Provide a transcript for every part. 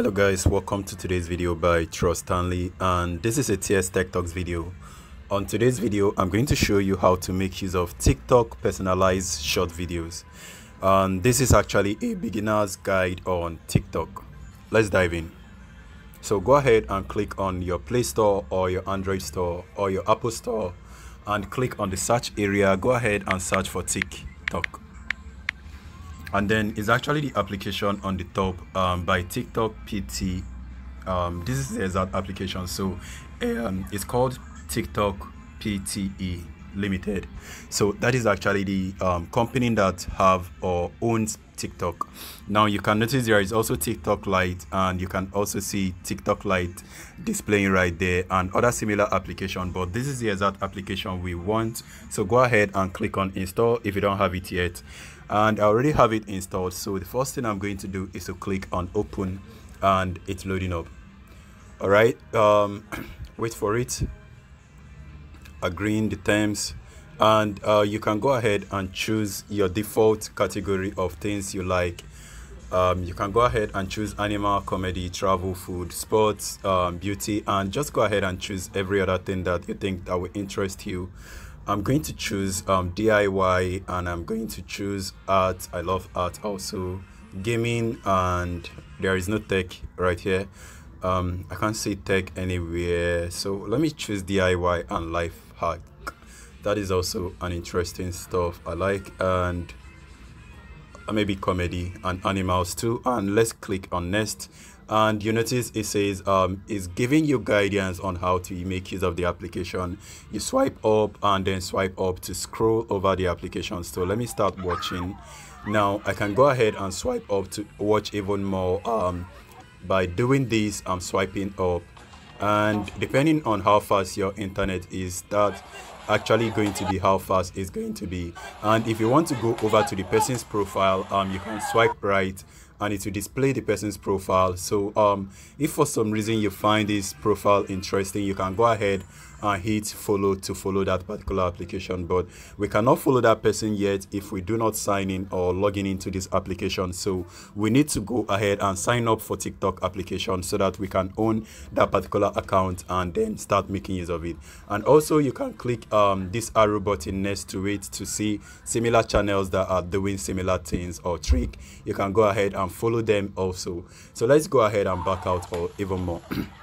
hello guys welcome to today's video by Trust Stanley and this is a TS Tech Talks video. On today's video I'm going to show you how to make use of TikTok personalized short videos. And this is actually a beginner's guide on TikTok. Let's dive in. So go ahead and click on your Play Store or your Android store or your Apple store and click on the search area. Go ahead and search for TikTok and then it's actually the application on the top um, by TikTok PT. Um, this is the exact application, so um, it's called TikTok PTE Limited. So that is actually the um, company that have or owns TikTok. Now you can notice there is also TikTok Lite, and you can also see TikTok Lite displaying right there, and other similar application. But this is the exact application we want. So go ahead and click on install if you don't have it yet and I already have it installed so the first thing I'm going to do is to click on open and it's loading up. All right um, wait for it. Agreeing the terms. And uh, you can go ahead and choose your default category of things you like. Um, you can go ahead and choose animal comedy travel food sports um, beauty and just go ahead and choose every other thing that you think that will interest you I'm going to choose um, DIY and I'm going to choose art. I love art also. Gaming and there is no tech right here. Um, I can't see tech anywhere. So let me choose DIY and life hack. That is also an interesting stuff I like and maybe comedy and animals too. And let's click on next and you notice it says um, it's giving you guidance on how to make use of the application. You swipe up and then swipe up to scroll over the application. So let me start watching. Now i can go ahead and swipe up to watch even more um, by doing this i'm swiping up. And depending on how fast your internet is that actually going to be how fast it's going to be. And if you want to go over to the person's profile um you can swipe right and it will display the person's profile. So um if for some reason you find this profile interesting you can go ahead and hit follow to follow that particular application but we cannot follow that person yet if we do not sign in or log in into this application. So we need to go ahead and sign up for tiktok application so that we can own that particular account and then start making use of it. And also you can click um, this arrow button next to it to see similar channels that are doing similar things or trick. You can go ahead and follow them also. So let's go ahead and back out or even more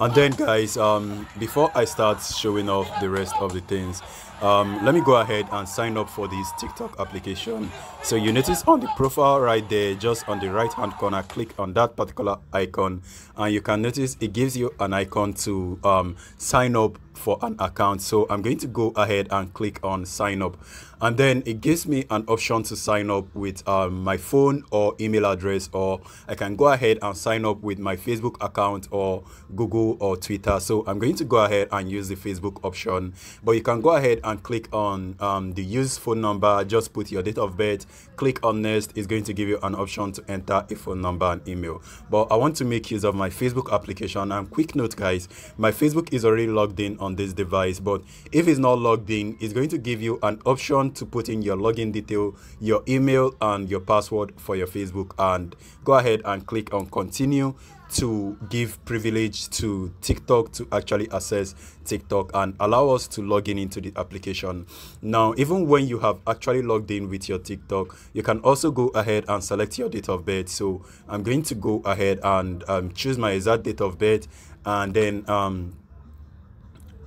and then guys um before i start showing off the rest of the things um, let me go ahead and sign up for this tiktok application. So you notice on the profile right there just on the right hand corner click on that particular icon. And you can notice it gives you an icon to um, sign up for an account. So i'm going to go ahead and click on sign up. And then it gives me an option to sign up with um, my phone or email address or i can go ahead and sign up with my facebook account or google or twitter. So i'm going to go ahead and use the facebook option. But you can go ahead and click on um, the use phone number. Just put your date of birth click on next. It's going to give you an option to enter a phone number and email. But i want to make use of my facebook application. And quick note guys my facebook is already logged in on on this device but if it's not logged in it's going to give you an option to put in your login detail your email and your password for your facebook and go ahead and click on continue to give privilege to TikTok to actually access TikTok and allow us to log in into the application. Now, even when you have actually logged in with your TikTok, you can also go ahead and select your date of birth. So I'm going to go ahead and um, choose my exact date of birth and then um,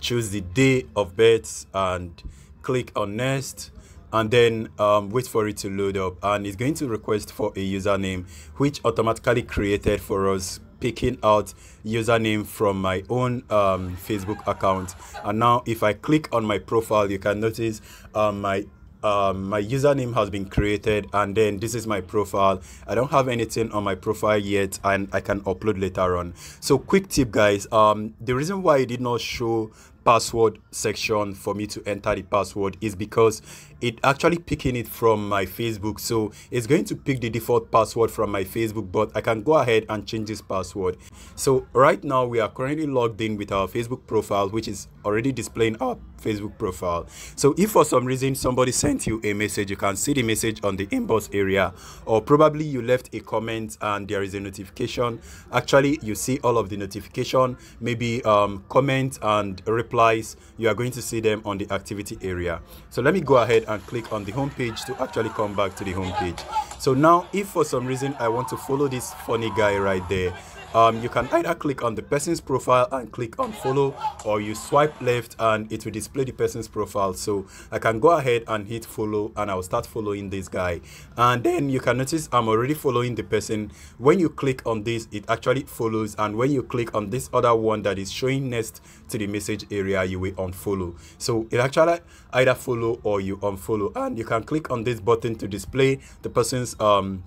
choose the day of birth and click on next and then um, wait for it to load up. And it's going to request for a username which automatically created for us picking out username from my own um, facebook account. And now if i click on my profile you can notice um, my um, my username has been created and then this is my profile. I don't have anything on my profile yet and i can upload later on. So quick tip guys. Um, the reason why it did not show password section for me to enter the password is because it actually picking it from my Facebook. So it's going to pick the default password from my Facebook, but I can go ahead and change this password. So right now we are currently logged in with our Facebook profile, which is already displaying our Facebook profile. So if for some reason somebody sent you a message, you can see the message on the inbox area, or probably you left a comment and there is a notification. Actually, you see all of the notification, maybe um, comment and replies. You are going to see them on the activity area. So let me go ahead and click on the home page to actually come back to the home page. So now if for some reason I want to follow this funny guy right there, um, you can either click on the person's profile and click on follow or you swipe left and it will display the person's profile. So I can go ahead and hit follow and I'll start following this guy. And then you can notice I'm already following the person. When you click on this it actually follows. And when you click on this other one that is showing next to the message area you will unfollow. So it actually either follow or you unfollow. And you can click on this button to display the person's um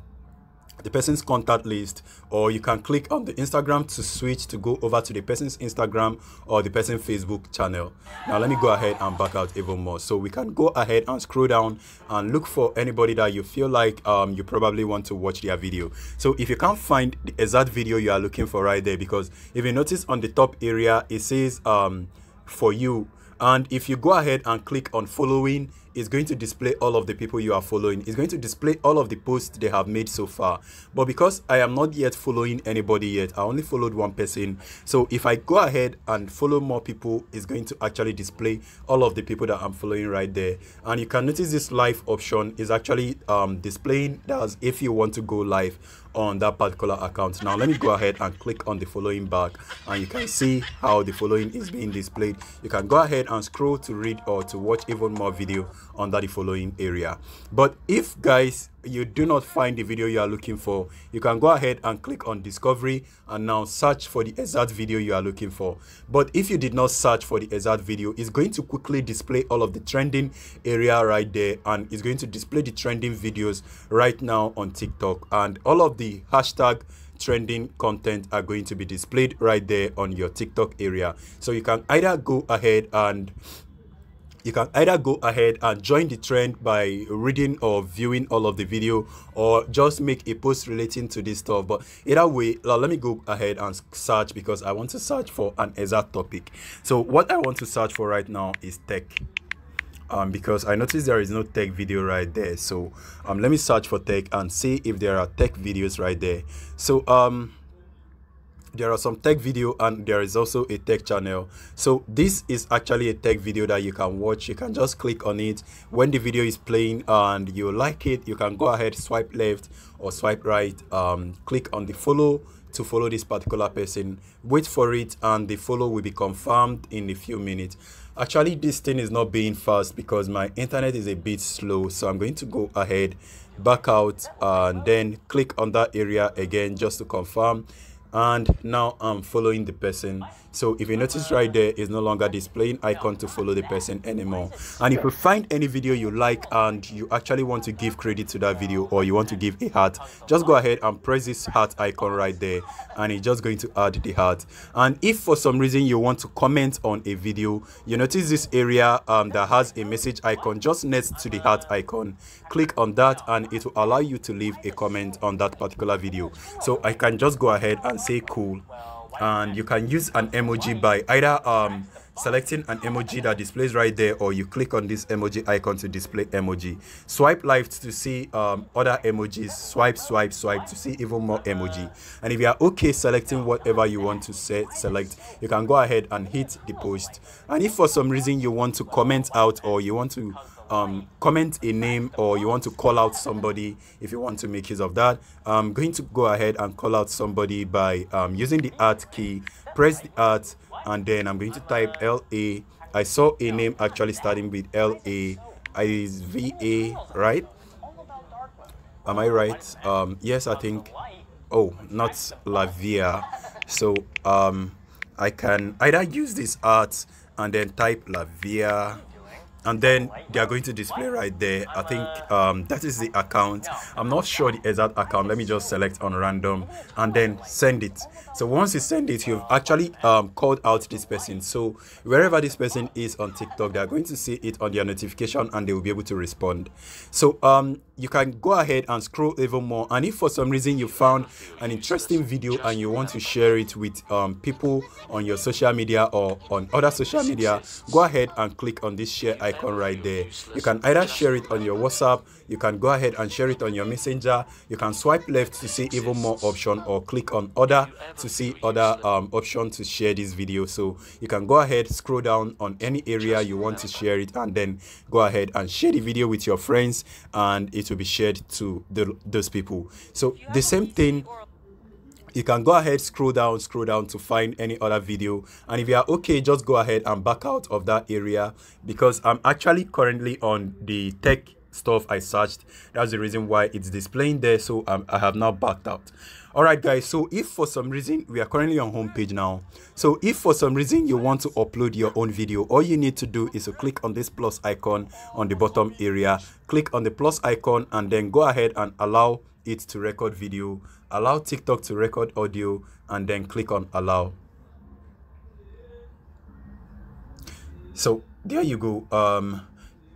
the person's contact list or you can click on the instagram to switch to go over to the person's instagram or the person's facebook channel. Now let me go ahead and back out even more. So we can go ahead and scroll down and look for anybody that you feel like um, you probably want to watch their video. So if you can't find the exact video you are looking for right there because if you notice on the top area it says um, for you. And if you go ahead and click on following it's going to display all of the people you are following. It's going to display all of the posts they have made so far. But because i am not yet following anybody yet i only followed one person. So if i go ahead and follow more people it's going to actually display all of the people that i'm following right there. And you can notice this live option is actually um, displaying that if you want to go live on that particular account. Now let me go ahead and click on the following back and you can see how the following is being displayed. You can go ahead and scroll to read or to watch even more video under the following area. But if guys you do not find the video you are looking for. You can go ahead and click on discovery and now search for the exact video you are looking for. But if you did not search for the exact video it's going to quickly display all of the trending area right there and it's going to display the trending videos right now on tiktok. And all of the hashtag trending content are going to be displayed right there on your tiktok area. So you can either go ahead and you can either go ahead and join the trend by reading or viewing all of the video or just make a post relating to this stuff but either way let me go ahead and search because i want to search for an exact topic so what i want to search for right now is tech um, because I noticed there is no tech video right there. So um, let me search for tech and see if there are tech videos right there. So um, there are some tech video and there is also a tech channel. So this is actually a tech video that you can watch. You can just click on it. When the video is playing and you like it you can go ahead swipe left or swipe right um, click on the follow to follow this particular person. Wait for it and the follow will be confirmed in a few minutes. Actually this thing is not being fast because my internet is a bit slow. So i'm going to go ahead back out and then click on that area again just to confirm and now I'm following the person so if you notice right there, it's no longer displaying icon to follow the person anymore. And if you find any video you like and you actually want to give credit to that video or you want to give a heart just go ahead and press this heart icon right there and it's just going to add the heart. And if for some reason you want to comment on a video you notice this area um, that has a message icon just next to the heart icon click on that and it will allow you to leave a comment on that particular video. So i can just go ahead and say cool and you can use an emoji by either um, selecting an emoji that displays right there or you click on this emoji icon to display emoji. Swipe left to see um, other emojis. Swipe swipe swipe to see even more emoji. And if you are okay selecting whatever you want to set select you can go ahead and hit the post. And if for some reason you want to comment out or you want to um, comment a name or you want to call out somebody if you want to make use of that i'm going to go ahead and call out somebody by um, using the art key. Press the art and then i'm going to type la i saw a name actually starting with la is va right? Am i right? Um yes i think. Oh not lavia. So um i can either use this art and then type lavia and then they are going to display right there. I think um, that is the account. I'm not sure the exact account. Let me just select on random and then send it. So once you send it you've actually um, called out this person. So wherever this person is on tiktok they're going to see it on their notification and they will be able to respond. So um, you can go ahead and scroll even more and if for some reason you found an interesting video and you want to share it with um, people on your social media or on other social media go ahead and click on this share icon right there. You can either share it on your whatsapp you can go ahead and share it on your messenger you can swipe left to see even more option or click on other to see other um, option to share this video. So you can go ahead scroll down on any area you want to share it and then go ahead and share the video with your friends and it will be shared to the, those people. So the same thing you can go ahead scroll down scroll down to find any other video. And if you are okay just go ahead and back out of that area because i'm actually currently on the tech stuff i searched. That's the reason why it's displaying there so um, i have now backed out. All right guys so if for some reason we are currently on homepage now. So if for some reason you want to upload your own video all you need to do is to click on this plus icon on the bottom area. Click on the plus icon and then go ahead and allow it to record video. Allow tiktok to record audio and then click on allow. So there you go. Um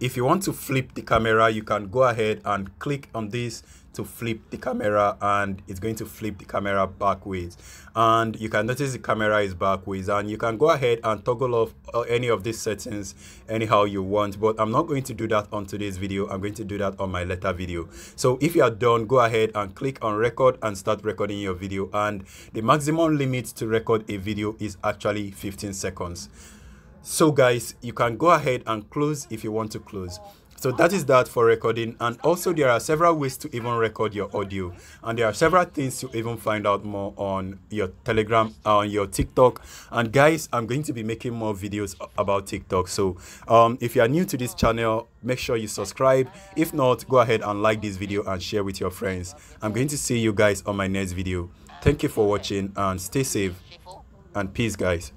if you want to flip the camera you can go ahead and click on this to flip the camera and it's going to flip the camera backwards. And you can notice the camera is backwards and you can go ahead and toggle off uh, any of these settings anyhow you want but i'm not going to do that on today's video. I'm going to do that on my later video. So if you are done go ahead and click on record and start recording your video and the maximum limit to record a video is actually 15 seconds so guys you can go ahead and close if you want to close. So that is that for recording and also there are several ways to even record your audio and there are several things to even find out more on your telegram on your tiktok. And guys i'm going to be making more videos about tiktok. So um, if you are new to this channel make sure you subscribe. If not go ahead and like this video and share with your friends. I'm going to see you guys on my next video. Thank you for watching and stay safe. And peace guys